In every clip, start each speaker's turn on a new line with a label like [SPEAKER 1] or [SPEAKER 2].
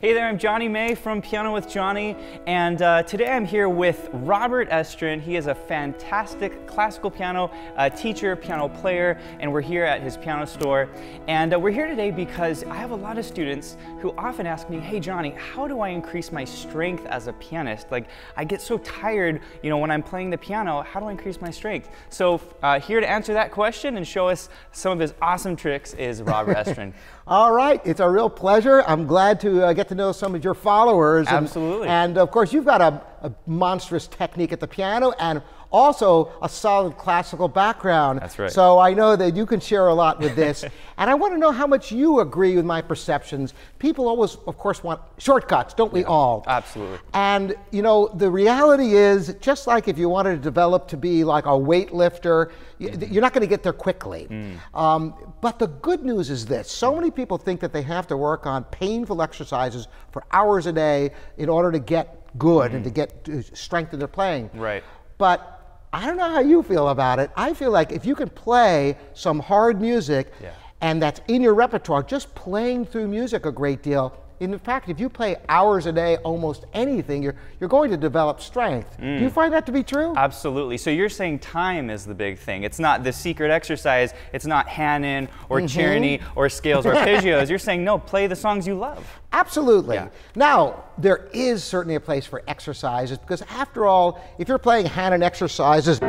[SPEAKER 1] Hey there, I'm Jonny May from Piano with Jonny, and uh, today I'm here with Robert Estrin. He is a fantastic classical piano uh, teacher, piano player, and we're here at his piano store. And uh, we're here today because I have a lot of students who often ask me, hey Jonny, how do I increase my strength as a pianist? Like, I get so tired, you know, when I'm playing the piano, how do I increase my strength? So uh, here to answer that question and show us some of his awesome tricks is Robert Estrin.
[SPEAKER 2] All right, it's a real pleasure. I'm glad to uh, get to know some of your followers.
[SPEAKER 1] And, Absolutely.
[SPEAKER 2] And of course, you've got a, a monstrous technique at the piano and also a solid classical background.
[SPEAKER 1] That's right.
[SPEAKER 2] So I know that you can share a lot with this. and I want to know how much you agree with my perceptions. People always, of course, want shortcuts, don't we
[SPEAKER 1] yeah,
[SPEAKER 2] all?
[SPEAKER 1] Absolutely.
[SPEAKER 2] And, you know, the reality is, just like if you wanted to develop to be like a weightlifter, mm. you're not going to get there quickly. Mm. Um, but the good news is this so many people think that they have to work on painful exercises for hours a day in order to get good mm. and to get to strength in their playing.
[SPEAKER 1] Right.
[SPEAKER 2] But I don't know how you feel about it. I feel like if you can play some hard music yeah. and that's in your repertoire, just playing through music a great deal, in fact, if you play hours a day, almost anything, you're, you're going to develop strength. Mm. Do you mm. find that to be true?
[SPEAKER 1] Absolutely. So you're saying time is the big thing. It's not the secret exercise. It's not Hanon or mm -hmm. Czerny or scales or arpeggios. you're saying, no, play the songs you love.
[SPEAKER 2] Absolutely. Yeah. Now, there is certainly a place for exercises because after all, if you're playing Hanon exercises,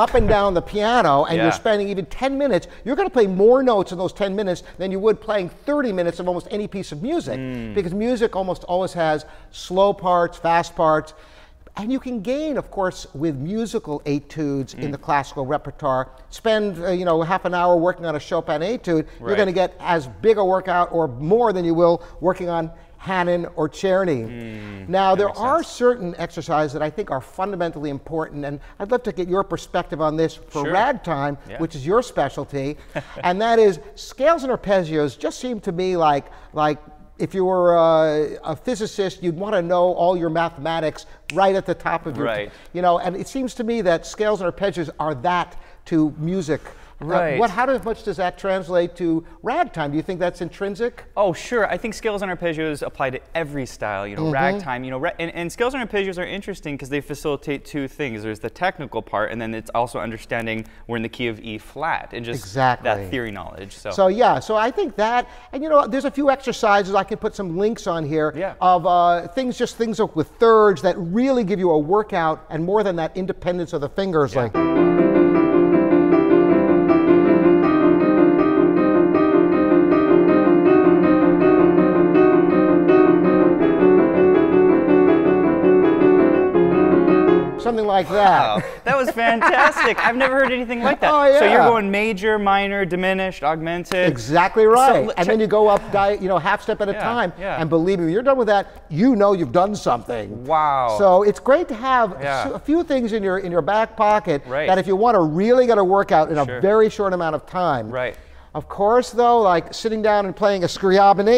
[SPEAKER 2] up and down the piano and yeah. you're spending even 10 minutes, you're going to play more notes in those 10 minutes than you would playing 30 minutes of almost any piece of music. Mm. Because music almost always has slow parts, fast parts. And you can gain, of course, with musical etudes mm. in the classical repertoire. Spend, uh, you know, half an hour working on a Chopin etude. Right. You're going to get as big a workout or more than you will working on Hanon, or Czerny. Mm, now, there are sense. certain exercises that I think are fundamentally important, and I'd love to get your perspective on this for sure. ragtime, yeah. which is your specialty, and that is scales and arpeggios just seem to me like, like if you were a, a physicist, you'd want to know all your mathematics right at the top of your,
[SPEAKER 1] right.
[SPEAKER 2] you know, and it seems to me that scales and arpeggios are that to music.
[SPEAKER 1] Right.
[SPEAKER 2] Uh, what, how much does that translate to ragtime? Do you think that's intrinsic?
[SPEAKER 1] Oh, sure. I think scales and arpeggios apply to every style. You know, mm -hmm. ragtime. You know, ra and, and, scales and arpeggios are interesting because they facilitate two things. There's the technical part, and then it's also understanding we're in the key of E flat and just
[SPEAKER 2] exactly.
[SPEAKER 1] that theory knowledge. So.
[SPEAKER 2] so yeah. So I think that, and you know, there's a few exercises I can put some links on here
[SPEAKER 1] yeah.
[SPEAKER 2] of uh, things, just things with thirds that really give you a workout and more than that independence of the fingers, yeah. like. Something like that.
[SPEAKER 1] Wow, that was fantastic. I've never heard anything like that.
[SPEAKER 2] Oh, yeah.
[SPEAKER 1] So you're going major, minor, diminished, augmented.
[SPEAKER 2] Exactly right. So, and then you go up, you know, half step at a
[SPEAKER 1] yeah,
[SPEAKER 2] time.
[SPEAKER 1] Yeah.
[SPEAKER 2] And believe me, when you're done with that, you know you've done something.
[SPEAKER 1] Wow.
[SPEAKER 2] So it's great to have a few things in your in your back pocket
[SPEAKER 1] right.
[SPEAKER 2] that if you want to really get a workout in sure. a very short amount of time.
[SPEAKER 1] Right.
[SPEAKER 2] Of course, though, like sitting down and playing a Scriabin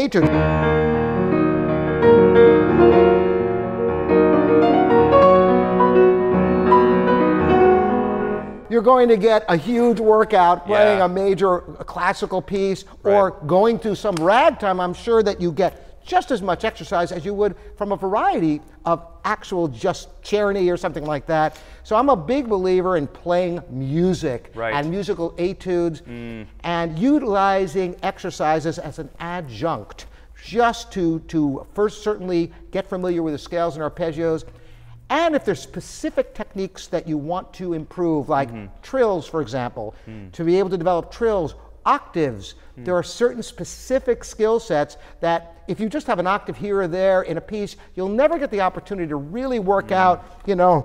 [SPEAKER 2] you're going to get a huge workout playing yeah. a major classical piece right. or going through some ragtime. I'm sure that you get just as much exercise as you would from a variety of actual just Czerny or something like that. So I'm a big believer in playing music
[SPEAKER 1] right.
[SPEAKER 2] and musical etudes mm. and utilizing exercises as an adjunct just to, to first certainly get familiar with the scales and arpeggios and if there's specific techniques that you want to improve, like mm -hmm. trills, for example, mm. to be able to develop trills, octaves, mm. there are certain specific skill sets that if you just have an octave here or there in a piece, you'll never get the opportunity to really work mm. out, you know,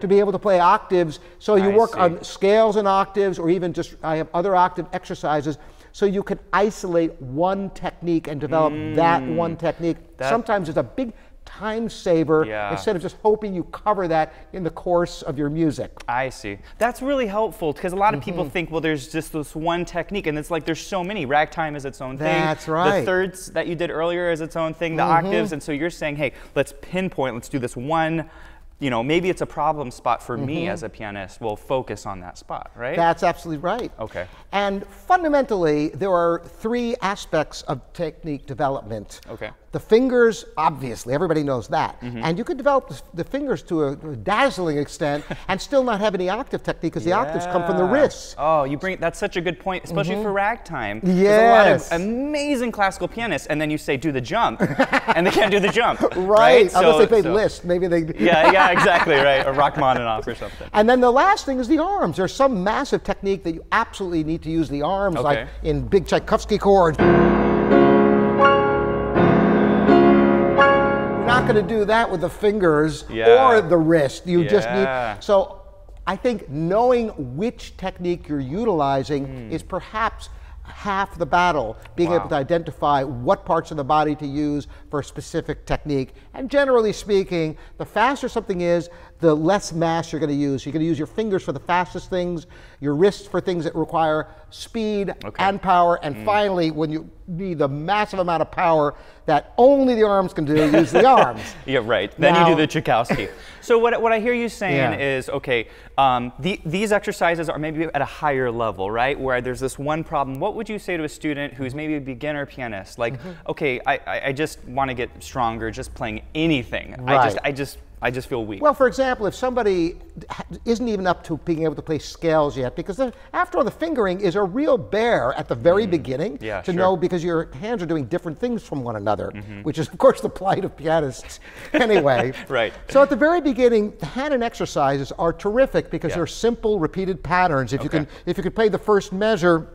[SPEAKER 2] to be able to play octaves. So you
[SPEAKER 1] I
[SPEAKER 2] work
[SPEAKER 1] see.
[SPEAKER 2] on scales and octaves, or even just, I have other octave exercises so you can isolate one technique and develop mm. that one technique. That Sometimes it's a big time saver
[SPEAKER 1] yeah.
[SPEAKER 2] instead of just hoping you cover that in the course of your music.
[SPEAKER 1] I see. That's really helpful because a lot of mm -hmm. people think, well, there's just this one technique, and it's like there's so many. Ragtime is its own thing.
[SPEAKER 2] That's right.
[SPEAKER 1] The thirds that you did earlier is its own thing. The mm -hmm. octaves, and so you're saying, hey, let's pinpoint. Let's do this one you know, maybe it's a problem spot for mm -hmm. me mm-hmm. as a pianist. We'll focus on that spot, right?
[SPEAKER 2] That's absolutely right.
[SPEAKER 1] Okay.
[SPEAKER 2] And fundamentally, there are three aspects of technique development.
[SPEAKER 1] Okay.
[SPEAKER 2] The fingers, obviously, everybody knows that. Mm -hmm. And you could develop the fingers to a dazzling extent and still not have any octave technique because yeah. the octaves come from the wrists.
[SPEAKER 1] Oh, you bring that's such a good point, especially mm -hmm. for ragtime.
[SPEAKER 2] Yes. There's a lot of
[SPEAKER 1] amazing classical pianists, and then you say do the jump, and they can't do the jump.
[SPEAKER 2] right. right? So, Unless they played so. Liszt, maybe they.
[SPEAKER 1] yeah, yeah, exactly, right. Or Rachmaninoff or something.
[SPEAKER 2] And then the last thing is the arms. There's some massive technique that you absolutely need to use the arms, okay. like in big Tchaikovsky chords. Going to do that with the fingers yeah. or the wrist. You yeah. just need. So I think knowing which technique you're utilizing mm. is perhaps half the battle, being wow. able to identify what parts of the body to use for a specific technique. And generally speaking, the faster something is, the less mass you're going to use. You're going to use your fingers for the fastest things, your wrists for things that require speed okay. and power, and mm. finally, when you need the massive amount of power that only the arms can do, use the arms.
[SPEAKER 1] yeah, right. Then now, you do the Tchaikovsky. so what, what I hear you saying yeah. is, okay, um, the, these exercises are maybe at a higher level, right? Where there's this one problem. What would you say to a student who's maybe a beginner pianist? Like, mm -hmm. okay, I, I just want to get stronger just playing anything. Right. I just, I just I just feel weak.
[SPEAKER 2] Well, for example, if somebody isn't even up to being able to play scales yet, because the, after all, the fingering is a real bear at the very mm. beginning
[SPEAKER 1] yeah,
[SPEAKER 2] to
[SPEAKER 1] sure.
[SPEAKER 2] know because your hands are doing different things from one another, mm -hmm. which is, of course, the plight of pianists anyway.
[SPEAKER 1] right.
[SPEAKER 2] So at the very beginning, the Hanon exercises are terrific because yeah. they're simple, repeated patterns. If okay. you can, if you could play the first measure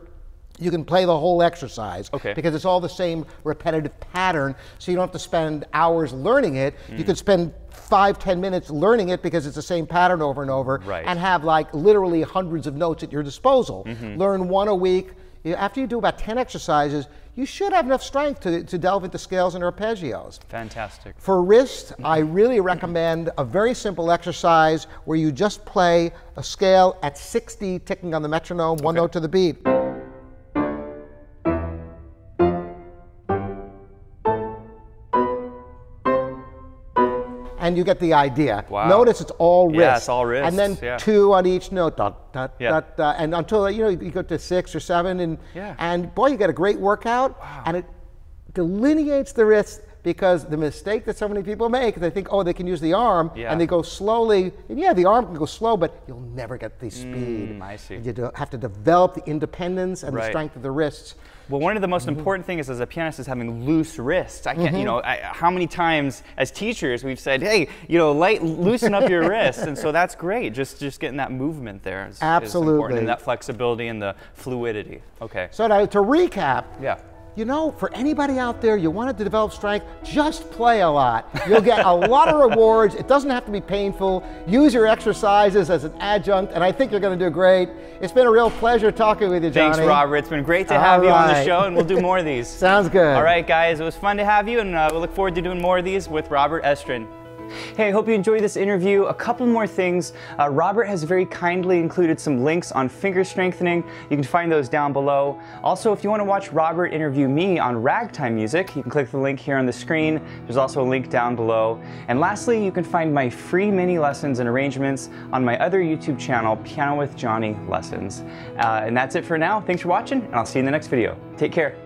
[SPEAKER 2] you can play the whole exercise
[SPEAKER 1] okay.
[SPEAKER 2] because it's all the same repetitive pattern so you don't have to spend hours learning it mm. you can spend five ten minutes learning it because it's the same pattern over and over
[SPEAKER 1] right.
[SPEAKER 2] and have like literally hundreds of notes at your disposal mm -hmm. learn one a week after you do about 10 exercises you should have enough strength to, to delve into scales and arpeggios.
[SPEAKER 1] Fantastic.
[SPEAKER 2] For wrist, I really recommend a very simple exercise where you just play a scale at 60 ticking on the metronome, one note to the beat. You get the idea.
[SPEAKER 1] Wow.
[SPEAKER 2] Notice it's all wrist.
[SPEAKER 1] Yeah, it's all wrist.
[SPEAKER 2] And then
[SPEAKER 1] yeah.
[SPEAKER 2] two on each note. Dot, dot, yeah. dot, dot, and until you know you go to six or seven, and
[SPEAKER 1] yeah.
[SPEAKER 2] and boy, you get a great workout,
[SPEAKER 1] wow.
[SPEAKER 2] and it delineates the wrist because the mistake that so many people make, they think, oh, they can use the arm,
[SPEAKER 1] yeah.
[SPEAKER 2] and they go slowly. And yeah, the arm can go slow, but you'll never get the speed.
[SPEAKER 1] Mm, I see.
[SPEAKER 2] You have to develop the independence and right. the strength of the wrists.
[SPEAKER 1] Well, one of the most mm -hmm. important things as a pianist is having loose wrists. I can't, mm -hmm. you know, I, how many times as teachers we've said, hey, you know, light, loosen up your wrists, and so that's great. Just, just getting that movement there is,
[SPEAKER 2] Absolutely.
[SPEAKER 1] Is important, and that flexibility and the fluidity. Okay.
[SPEAKER 2] So to, to recap.
[SPEAKER 1] Yeah
[SPEAKER 2] you know, for anybody out there, you wanted to develop strength, just play a lot. You'll get a lot of rewards. It doesn't have to be painful. Use your exercises as an adjunct, and I think you're going to do great. It's been a real pleasure talking with you, Jonny.
[SPEAKER 1] Thanks, Robert. It's been great to have you on the show, and we'll do more of these.
[SPEAKER 2] Sounds good.
[SPEAKER 1] All right, guys. It was fun to have you, and uh, we look forward to doing more of these with Robert Estrin. Hey, I hope you enjoyed this interview. A couple more things. Uh, Robert has very kindly included some links on finger strengthening. You can find those down below. Also, if you want to watch Robert interview me on ragtime music, you can click the link here on the screen. There's also a link down below. And lastly, you can find my free mini lessons and arrangements on my other YouTube channel, Piano with Jonny Lessons. Uh, and that's it for now. Thanks for watching, and I'll see you in the next video. Take care.